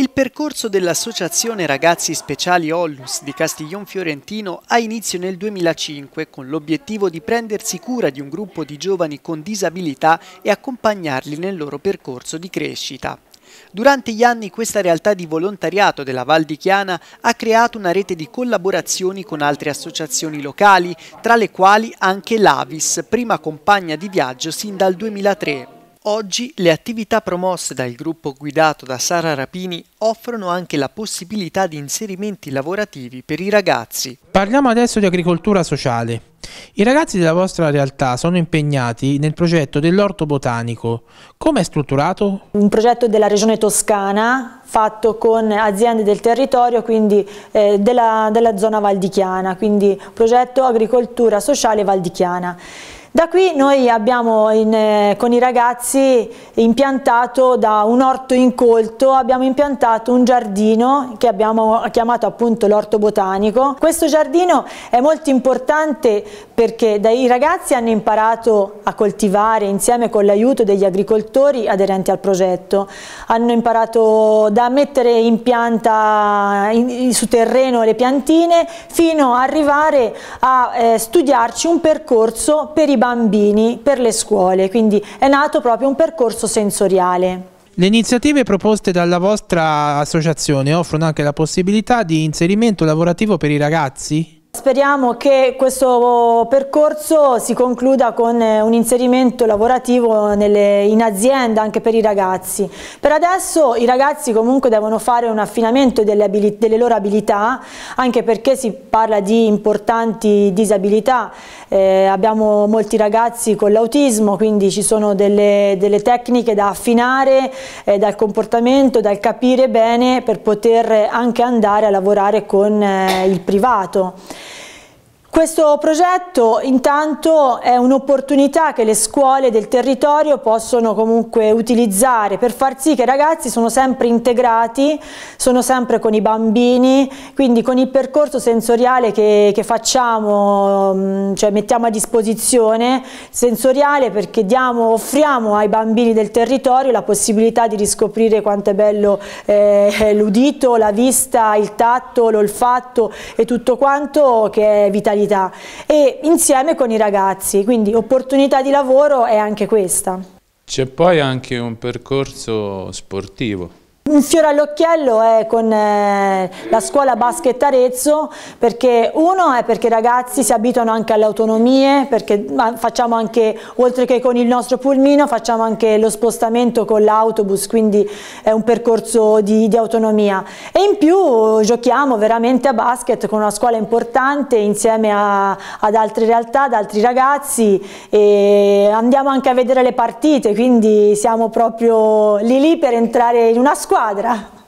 Il percorso dell'Associazione Ragazzi Speciali Ollus di Castiglion Fiorentino ha inizio nel 2005 con l'obiettivo di prendersi cura di un gruppo di giovani con disabilità e accompagnarli nel loro percorso di crescita. Durante gli anni questa realtà di volontariato della Val di Chiana ha creato una rete di collaborazioni con altre associazioni locali, tra le quali anche l'Avis, prima compagna di viaggio sin dal 2003. Oggi le attività promosse dal gruppo guidato da Sara Rapini offrono anche la possibilità di inserimenti lavorativi per i ragazzi. Parliamo adesso di agricoltura sociale. I ragazzi della vostra realtà sono impegnati nel progetto dell'orto botanico. Come è strutturato? Un progetto della regione toscana fatto con aziende del territorio, quindi eh, della, della zona valdichiana, quindi progetto agricoltura sociale valdichiana. Da qui noi abbiamo in, eh, con i ragazzi impiantato da un orto incolto, abbiamo impiantato un giardino che abbiamo chiamato appunto l'orto botanico. Questo giardino è molto importante perché dai ragazzi hanno imparato a coltivare insieme con l'aiuto degli agricoltori aderenti al progetto, hanno imparato da mettere in pianta in, su terreno le piantine fino ad arrivare a eh, studiarci un percorso per i bambini per le scuole, quindi è nato proprio un percorso sensoriale. Le iniziative proposte dalla vostra associazione offrono anche la possibilità di inserimento lavorativo per i ragazzi? Speriamo che questo percorso si concluda con eh, un inserimento lavorativo nelle, in azienda anche per i ragazzi. Per adesso i ragazzi comunque devono fare un affinamento delle, delle loro abilità, anche perché si parla di importanti disabilità. Eh, abbiamo molti ragazzi con l'autismo, quindi ci sono delle, delle tecniche da affinare eh, dal comportamento, dal capire bene per poter anche andare a lavorare con eh, il privato. Questo progetto intanto è un'opportunità che le scuole del territorio possono comunque utilizzare per far sì che i ragazzi sono sempre integrati, sono sempre con i bambini, quindi con il percorso sensoriale che, che facciamo, mm, cioè mettiamo a disposizione, sensoriale perché diamo, offriamo ai bambini del territorio la possibilità di riscoprire quanto è bello eh, l'udito, la vista, il tatto, l'olfatto e tutto quanto che è vitalità vitalità e insieme con i ragazzi, quindi opportunità di lavoro è anche questa. C'è poi anche un percorso sportivo un fiore all'occhiello è con eh, la scuola basket Arezzo perché uno è perché i ragazzi si abituano anche alle autonomie, perché facciamo anche, oltre che con il nostro pulmino, facciamo anche lo spostamento con l'autobus, quindi è un percorso di, di, autonomia. E in più giochiamo veramente a basket con una scuola importante insieme a, ad altre realtà, ad altri ragazzi e andiamo anche a vedere le partite, quindi siamo proprio lì lì per entrare in una scuola squadra.